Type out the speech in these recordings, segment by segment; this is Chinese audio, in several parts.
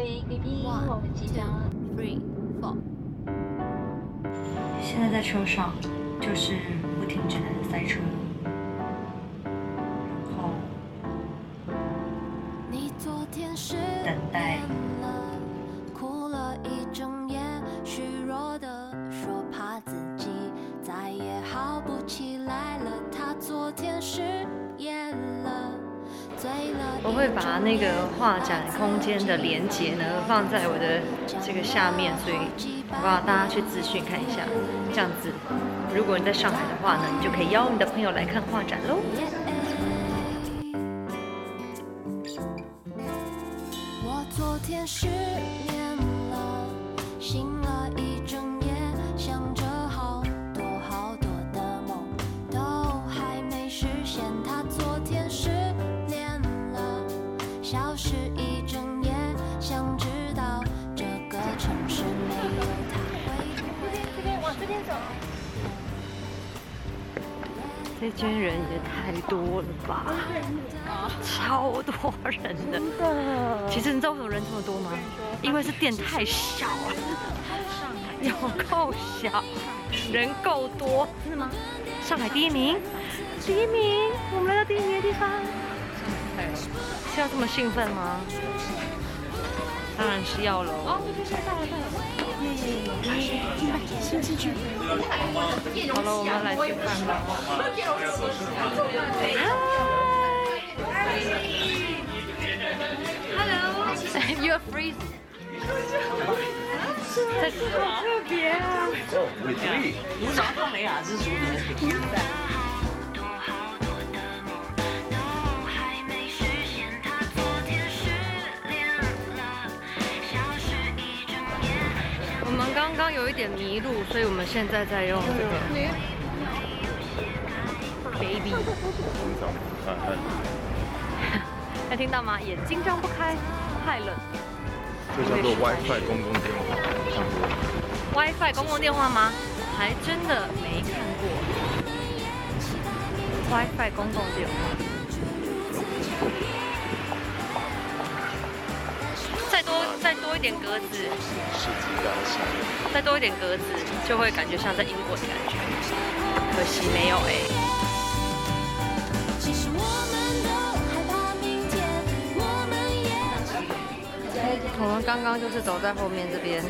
位贵宾，我们即将 three four。现在在车上就是不停止的塞车，我会把那个画展空间的连接呢放在我的这个下面，所以我让大家去资讯看一下，这样子，如果你在上海的话呢，你就可以邀你的朋友来看画展喽。我昨天是这间人也太多了吧，超多人的。其实你知道为什么人这么多吗？因为是店太小了，有够小，人够多。真的吗？上海第一名，第一名，我们来到第一名的地方。是要这么兴奋吗？当然是要了。哦，对对对，到了到了。好了，我们来吃饭了。Hello, you're freezing. 这好特别啊！都刚刚有一点迷路，所以我们现在在用这个 baby。有听到吗？眼睛张不开，太冷。这叫做 WiFi 公共电话，看过。WiFi 公共电话吗？还真的没看过。WiFi 公共电话。再多再多一点格子，再多一点格子，就会感觉像在英国的感觉。可惜没有哎、其实我们都害怕明天，我们也。我们刚刚就是走在后面这边，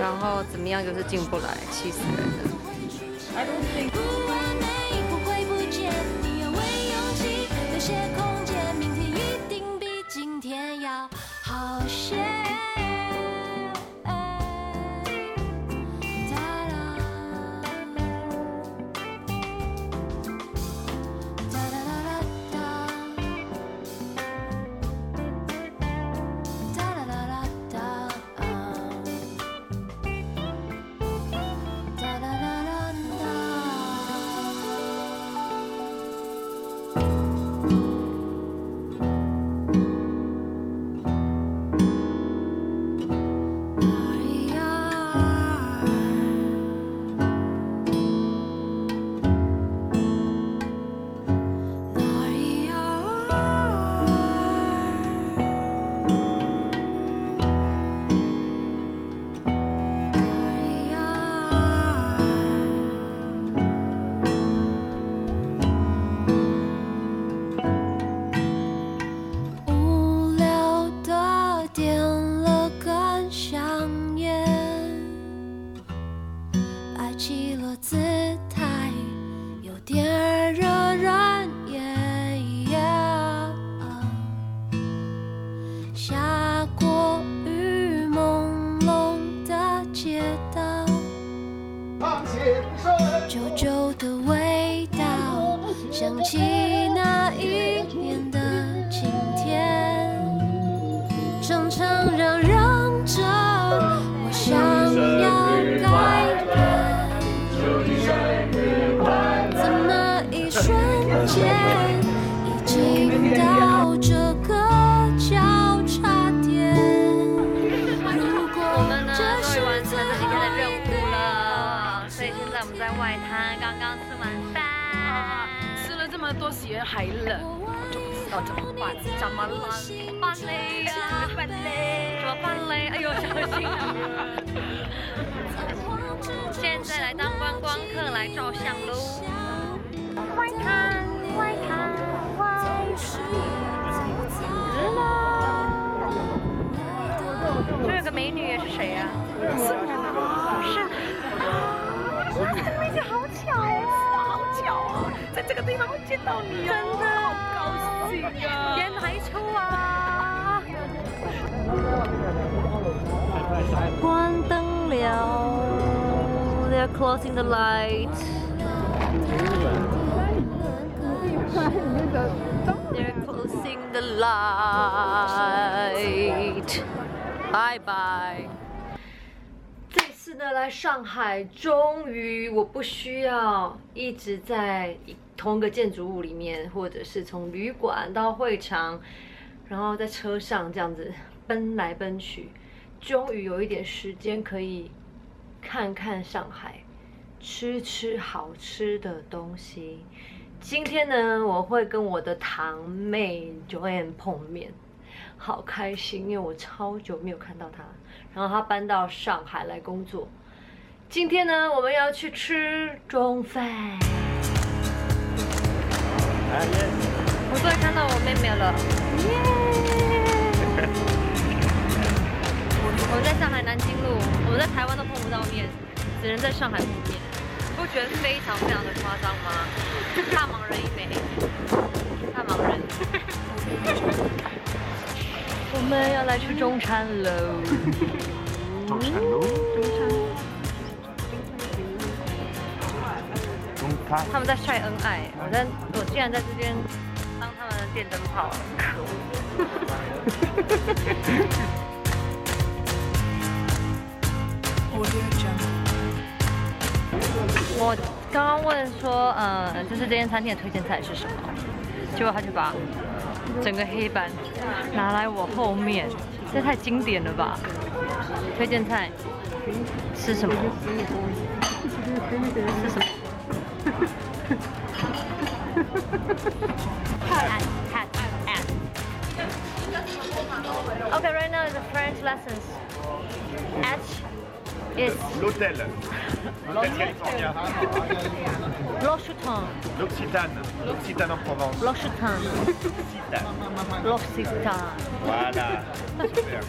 然后怎么样就是进不来，气死人了。不完美不会不见，你要为勇气留些常常嚷嚷着我想要改变，怎么一瞬间已经到这个交叉点？如果我们呢，这是完成这几天的任务了，所以现在我们在外滩刚刚吃完饭。这么多喜儿还冷，个到怎么办？怎么了？办？嘞呀？办？嘞？怎么办？嘞？哎呦，小心啊！现在来当观光客来照相喽。外看，外看，外是吗？这有个美女是谁呀、是？在这个地方会见到你真的好高兴啊！演哪一出啊？关灯了，They're closing the light. They're closing the light. Bye bye. 这次呢，来上海，终于我不需要一直在同一个建筑物里面，或者是从旅馆到会场，然后在车上这样子奔来奔去。终于有一点时间可以看看上海，吃吃好吃的东西。今天呢，我会跟我的堂妹 Joan 碰面，好开心，因为我超久没有看到她。然后她搬到上海来工作。今天呢，我们要去吃中饭。我终于看到我妹妹了，耶！我们在上海南京路，我们在台湾都碰不到面，只能在上海碰面，不觉得非常非常的夸张吗？大忙人一枚，大忙人。我们要来吃中餐喽。中餐喽，中餐。他们在晒恩爱，我在我竟然在这边当他们的电灯泡，可恶！我刚刚问说，呃，就是这间餐厅的推荐菜是什么，结果他就把整个黑板拿来我后面，这太经典了吧？推荐菜是什么？是什么. Okay, right now is the French lessons. H is L'hôtel. L'Occitan. L'Occitane. L'Occitane en Provence. L'Occitan. L'Occitan. Voilà. Super.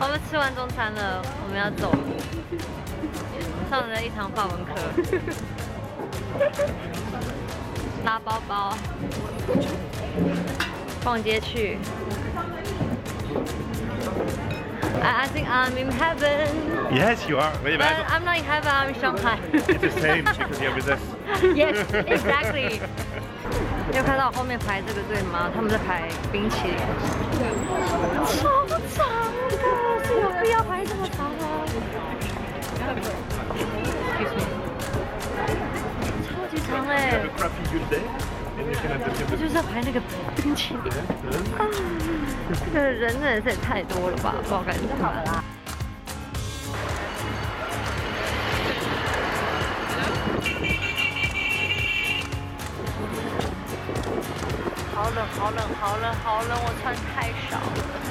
我们吃完中餐了，我们要走。上了一堂法文课，拉包包，逛街去。I, I think I'm in heaven, Yes, you are. Oui, but I'm not in heaven. I'm in Shanghai. it's the same with us. yes, exactly. 你有看到我后面排这个队吗？他们在排冰淇淋，超长的，是有必要排这么长吗 can have the 我就是要排那个冰淇淋啊！这个人真的是也太多了吧，不知道该怎么办。好冷，好冷，好冷，好冷！我穿太少了。